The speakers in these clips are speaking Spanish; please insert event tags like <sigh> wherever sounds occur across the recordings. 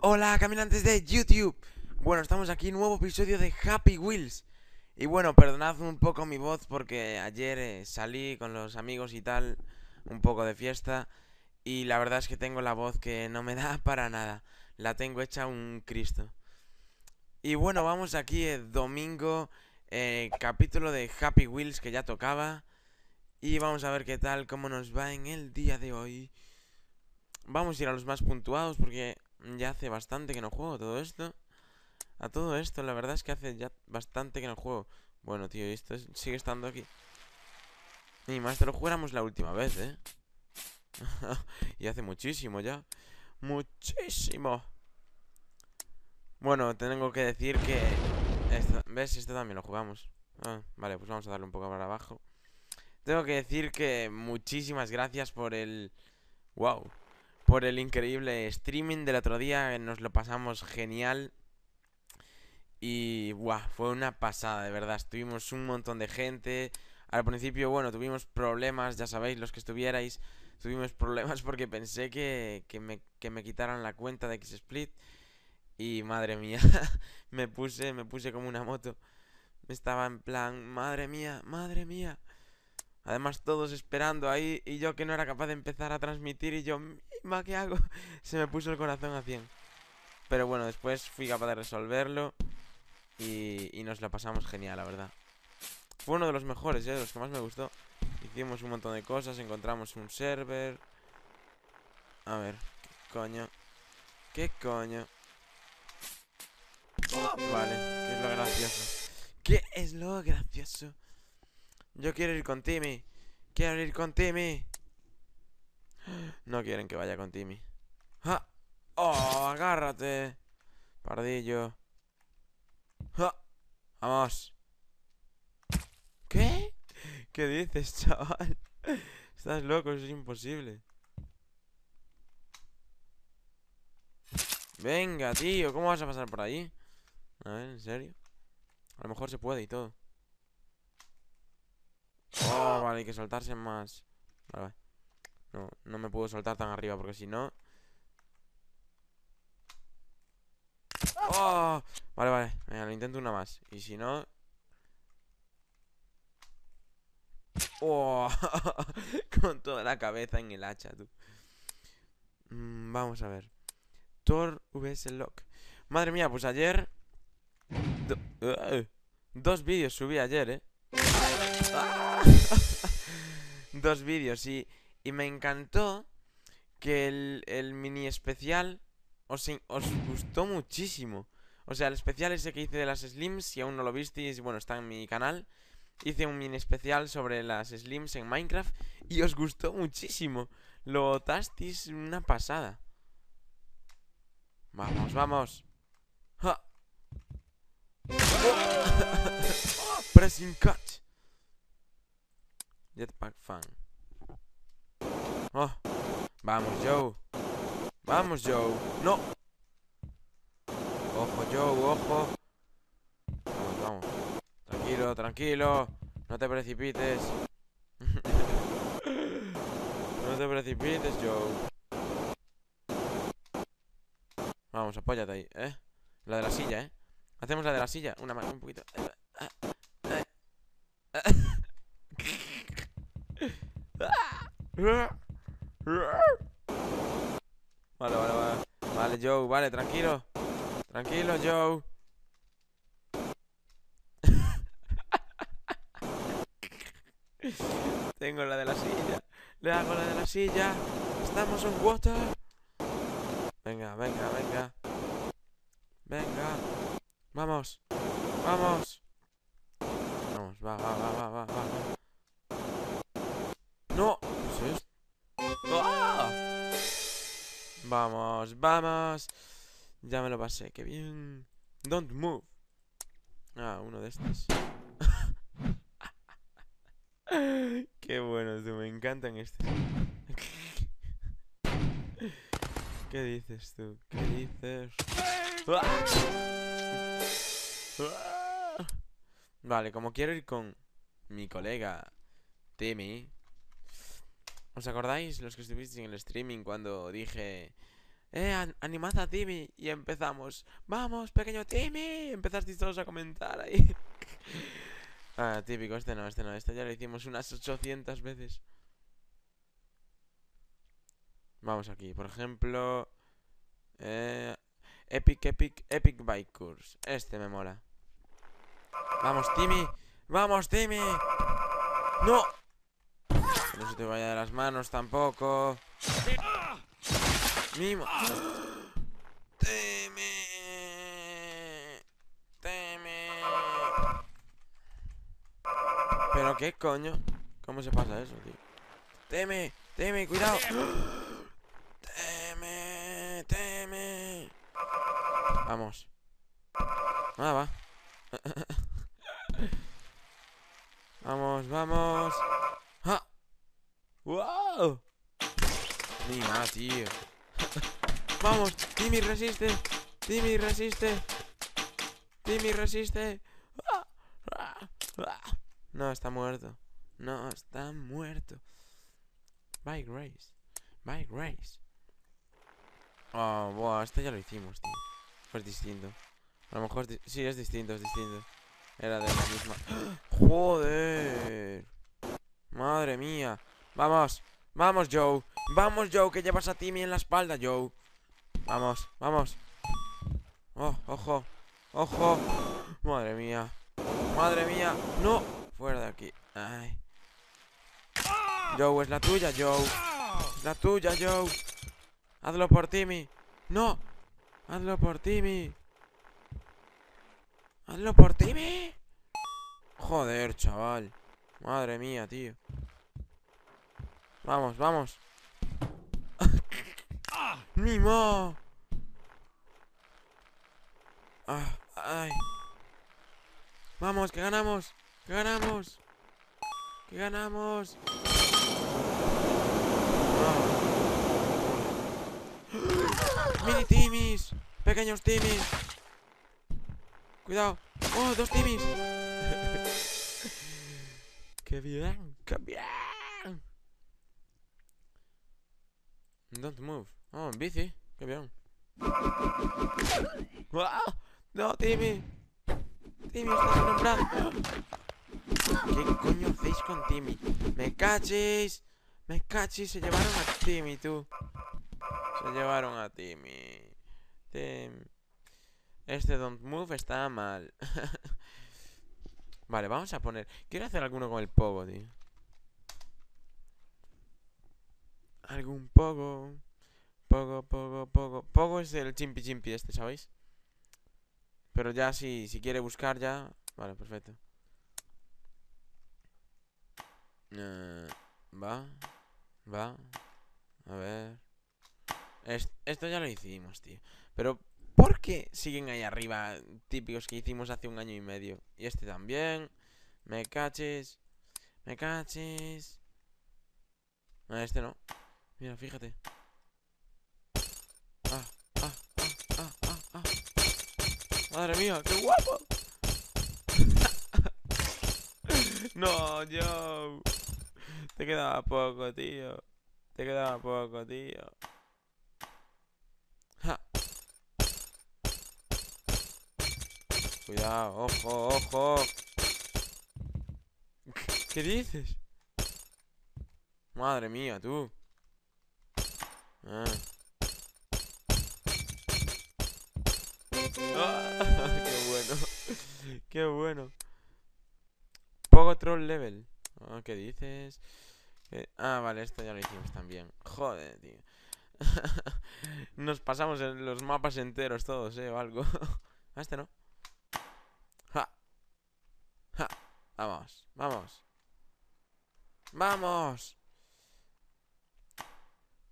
Hola caminantes de YouTube. Bueno, estamos aquí, nuevo episodio de Happy Wheels. Y bueno, perdonad un poco mi voz porque ayer eh, salí con los amigos y tal Un poco de fiesta Y la verdad es que tengo la voz que no me <laughs> da para nada. La tengo hecha un cristo. Y bueno, vamos aquí eh, domingo eh, Capítulo de Happy Wheels que ya tocaba. Y vamos a ver qué tal, cómo nos va en el día de hoy. Vamos a ir a los más puntuados porque ya hace bastante que no juego todo esto. A todo esto, la verdad es que hace ya bastante que no juego. Bueno, tío, esto sigue estando aquí. Y más te lo jugáramos la última vez, ¿eh? <laughs> y hace muchísimo ya. Muchísimo. Bueno, tengo que decir que... ¿Ves? Este también lo jugamos. Ah, vale, pues vamos a darle un poco para abajo. Tengo que decir que muchísimas gracias por el... Wow por el increíble streaming del otro día. Nos lo pasamos genial. Y buah, fue una pasada, de verdad. Estuvimos un montón de gente. Al principio, bueno, tuvimos problemas, ya sabéis, los que estuvierais. Tuvimos problemas <laughs> porque pensé que, que, me, que me quitaran la cuenta de X-Split. Y madre mía, <laughs> me puse, me puse como una moto. Estaba en plan, madre mía, madre mía. Además todos esperando ahí y yo que no era capaz de empezar a transmitir y yo, Mima, ¿qué hago? <laughs> Se me puso el corazón a 100. Pero bueno, después fui capaz de resolverlo y, y nos la pasamos genial, la verdad. Fue uno de los mejores, ¿eh? de los que más me gustó. Hicimos un montón de cosas, encontramos un server. A ver, ¿qué coño? ¿Qué coño? Vale, ¿qué es lo gracioso? ¿Qué es lo gracioso? Yo quiero ir con Timmy. Quiero ir con Timmy. No quieren que vaya con Timmy. ¡Ja! ¡Oh! ¡Agárrate! Pardillo. ¡Ja! ¡Vamos! ¿Qué? ¿Qué dices, chaval? Estás loco, eso es imposible. Venga, tío, ¿cómo vas a pasar por ahí? A ver, ¿en serio? A lo mejor se puede y todo. Oh, <laughs> vale, hay que soltarse más. Vale, No, no me puedo soltar tan arriba porque si no... Oh, vale, vale. Venga, lo intento una más. Y si no... Oh, <laughs> con toda la cabeza en el hacha, tú. Mm, vamos a ver. Thor vs Lock. Madre mía, pues ayer... dos vídeos subí ayer, ¿eh? <laughs> Dos vídeos y, y me encantó que el, el mini especial os, os gustó muchísimo. O sea, el especial ese que hice de las Slims, si aún no lo visteis, bueno, está en mi canal. Hice un mini especial sobre las Slims en Minecraft y os gustó muchísimo. Lo votasteis una pasada. Vamos, vamos. <laughs> Pressing cut. Jetpack fan. Oh. Vamos, Joe. Vamos, Joe. No. Ojo, Joe, ojo. Vamos, vamos. Tranquilo, tranquilo. No te precipites. <laughs> no te precipites, Joe. Vamos, apóyate ahí, ¿eh? La de la silla, ¿eh? Hacemos la de la silla. Una más, un poquito. Vale, vale, vale. Vale, Joe, vale, tranquilo. Tranquilo, Joe. <laughs> Tengo la de la silla. Le hago la de la silla. Estamos en water. Venga, venga, venga. Venga. Vamos. Vamos. Vamos, va, va, va, va, va, va. Vamos, vamos. Ya me lo pasé, qué bien. Don't move. Ah, uno de estos. <laughs> qué bueno, me encantan estos. <laughs> ¿Qué dices tú? ¿Qué dices? <laughs> Vale, como quiero ir con mi colega Timmy, ¿Os acordáis los que estuvisteis en el streaming cuando dije eh, animad a Timmy. Y empezamos. Vamos, pequeño Timmy. Empezasteis todos a comentar ahí. <laughs> ah, típico, este no, este no. Este ya lo hicimos unas 800 veces. Vamos aquí, por ejemplo. Eh, epic, Epic, Epic Bike. Este me mola. Vamos, Timmy. Vamos, Timmy. No. No se te vaya de las manos tampoco. Mimo. Timmy. Timmy. Pero qué coño. ¿Cómo se pasa eso, tío? Teme, teme, cuidado. Teme, teme. Vamos. Ah, va. <laughs> vamos, vamos. ¡Wow! Mira, tío. <laughs> vamos, Timmy resiste. Timmy resiste. Timmy resiste. No, está muerto. No, está muerto. Bike race. Bike race. Oh, wow, este ya lo hicimos, tío. Pues distinto. A lo mejor... Sí, es distinto, es distinto. Era de la misma... <gasps> ¡Joder! Madre mía. Vamos. Vamos, Joe. Vamos, Joe, que llevas a Timmy en la espalda, Joe. Vamos, vamos. Oh, ojo. Ojo. Madre mía. Madre mía. No. Fuera de aquí. Joe, es la tuya, Joe. Es la tuya, Joe. Hazlo por Timmy. No. Hazlo por Timmy. Hazlo por Timmy. Joder, chaval. Madre mía, tío. Vamos, vamos. <laughs> ¡Mimo! Ah, ay. Vamos, que ganamos. Que ganamos. Que ganamos. Mini timis. Pequeños timis. Cuidado. Oh, dos timis. <laughs> qué bien, qué bien. Don't move. Oh, en bici. Qué bien. No, Timmy. Timmy, estás nombrado. ¿Qué coño hacéis con Timmy? Me cachis. Me cachis. Se llevaron a Timmy, tú. Se llevaron a Timmy. Tim. Este Don't Move está mal. <laughs> vale, vamos a poner... Quiero hacer alguno con el Pogo, tío. Algún Pogo. Pogo, Pogo, Pogo. Pogo es el chimpi chimpi este, ¿sabéis? Pero ya si, si quiere buscar ya... Vale, perfecto. Eh, va. Va. A ver. esto ya lo hicimos, tío. Pero, ¿por qué siguen ahí arriba típicos que hicimos hace un año y medio? Y este también. Me caches. Me caches. Ah, este no. Mira, fíjate. Ah, ah, ah, ah, ah, ah. Madre mía, qué guapo. <laughs> no, yo. Te quedaba poco, tío. Te quedaba poco, tío. Cuidado, ojo, ojo. ¿Qué dices? Madre mía, tú. Ah. <laughs> qué bueno. Qué bueno. Poco troll level. Ah, ¿Qué dices? Ah, vale, esto ya lo hicimos también. Joder, tío. <laughs> Nos pasamos en los mapas enteros todos, eh, o algo. <laughs> Este no. Ja. Ja. Vamos, vamos. ¡Vamos!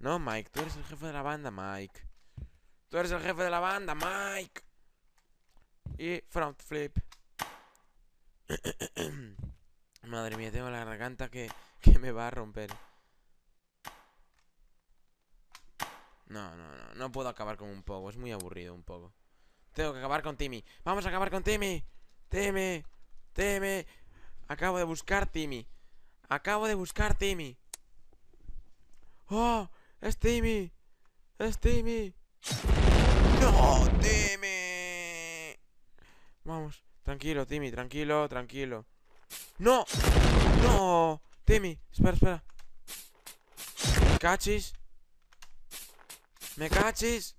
No, Mike, tú eres el jefe de la banda, Mike. Tú eres el jefe de la banda, Mike. Y front flip. <coughs> Madre mía, tengo la garganta que, que me va a romper. No, no, no. No puedo acabar con un poco. Es muy aburrido un poco. Tengo que acabar con Timmy. ¡Vamos a acabar con Timmy! ¡Timmy! ¡Timmy! Acabo de buscar Timmy. Acabo de buscar Timmy. ¡Oh! ¡Es Timmy! ¡Es Timmy! ¡No, Timmy! Vamos, tranquilo, Timmy, tranquilo, tranquilo. ¡No! ¡No! Timmy, espera, espera. ¿Me cachis? ¿Me cachis?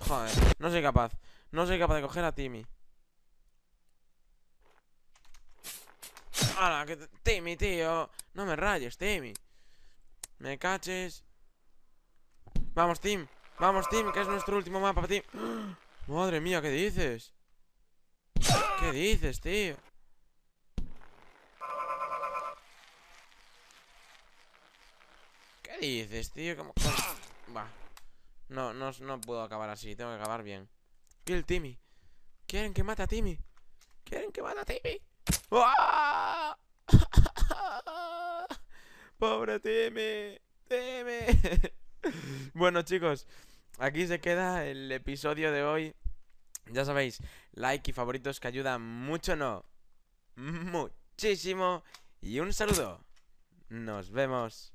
Joder, no soy capaz. No soy capaz de coger a Timmy. ¡Hala! Que Timmy, tío! No me rayes, Timmy. Me caches. Vamos, Tim. Vamos, Tim, que es nuestro último mapa, Tim. <gasps> Madre mía, ¿qué dices? ¿Qué dices, tío? ¿Qué dices, tío? ¿Cómo? Va. No, no, no puedo acabar así. Tengo que acabar bien. Kill Timmy. ¿Quieren que mate a Timmy? ¿Quieren que mate a Timmy? ¡Ah! Pobre Timmy. Timmy. <laughs> bueno, chicos. Aquí se queda el episodio de hoy. Ya sabéis, like y favoritos que ayudan mucho, no. Muchísimo. Y un saludo. Nos vemos.